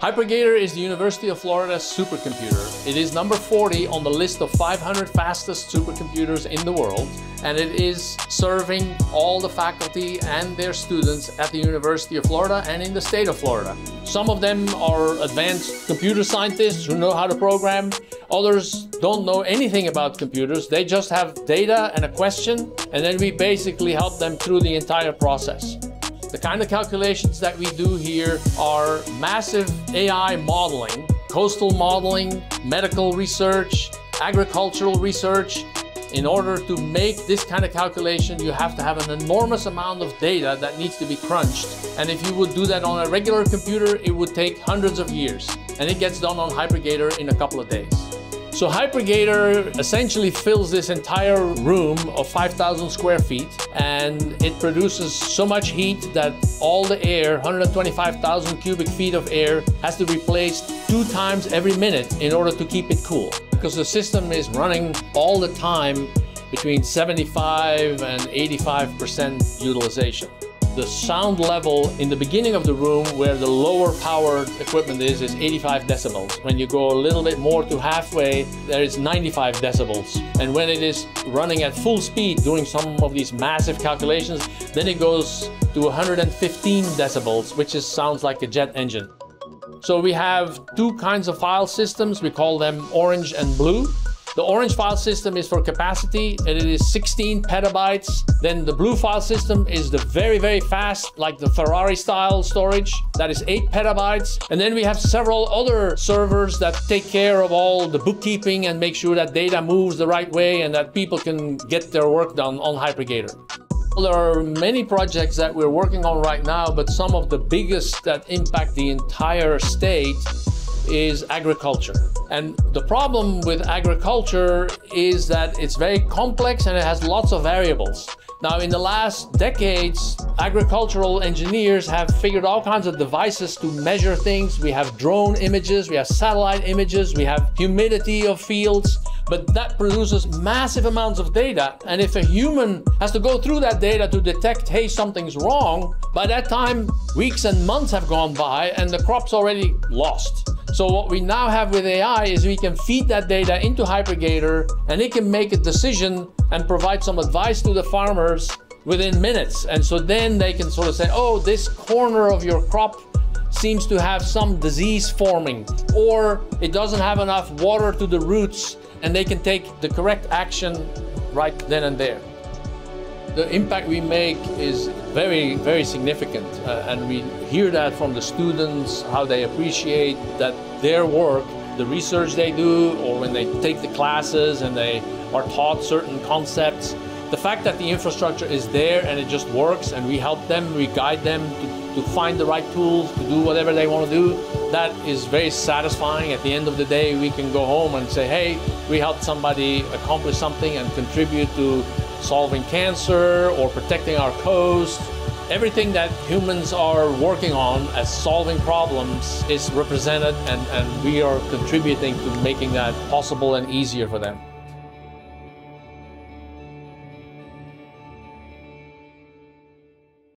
HiPerGator is the University of Florida's supercomputer. It is number 40 on the list of 500 fastest supercomputers in the world, and it is serving all the faculty and their students at the University of Florida and in the state of Florida. Some of them are advanced computer scientists who know how to program. Others don't know anything about computers. They just have data and a question, and then we basically help them through the entire process. The kind of calculations that we do here are massive AI modeling, coastal modeling, medical research, agricultural research. In order to make this kind of calculation, you have to have an enormous amount of data that needs to be crunched. And if you would do that on a regular computer, it would take hundreds of years. And it gets done on HiPerGator in a couple of days. So HiPerGator essentially fills this entire room of 5,000 square feet and it produces so much heat that all the air, 125,000 cubic feet of air, has to be replaced two times every minute in order to keep it cool. Because the system is running all the time between 75 and 85% utilization the sound level in the beginning of the room where the lower powered equipment is is 85 decibels. When you go a little bit more to halfway, there is 95 decibels. And when it is running at full speed doing some of these massive calculations, then it goes to 115 decibels, which is, sounds like a jet engine. So we have two kinds of file systems. We call them orange and blue. The orange file system is for capacity and it is 16 petabytes. Then the blue file system is the very, very fast, like the Ferrari style storage. That is 8 petabytes. And then we have several other servers that take care of all the bookkeeping and make sure that data moves the right way and that people can get their work done on HiPerGator. There are many projects that we're working on right now, but some of the biggest that impact the entire state is agriculture. And the problem with agriculture is that it's very complex and it has lots of variables. Now, in the last decades, agricultural engineers have figured all kinds of devices to measure things. We have drone images, we have satellite images, we have humidity of fields, but that produces massive amounts of data. And if a human has to go through that data to detect, hey, something's wrong, by that time, weeks and months have gone by and the crop's already lost. So what we now have with AI is we can feed that data into HiPerGator and it can make a decision and provide some advice to the farmers within minutes. And so then they can sort of say, oh, this corner of your crop seems to have some disease forming, or it doesn't have enough water to the roots, and they can take the correct action right then and there. The impact we make is very, very significant. Uh, and we hear that from the students, how they appreciate that their work, the research they do, or when they take the classes and they are taught certain concepts. The fact that the infrastructure is there and it just works and we help them, we guide them to, to find the right tools, to do whatever they want to do, that is very satisfying. At the end of the day, we can go home and say, hey, we helped somebody accomplish something and contribute to solving cancer or protecting our coast. Everything that humans are working on as solving problems is represented and, and we are contributing to making that possible and easier for them.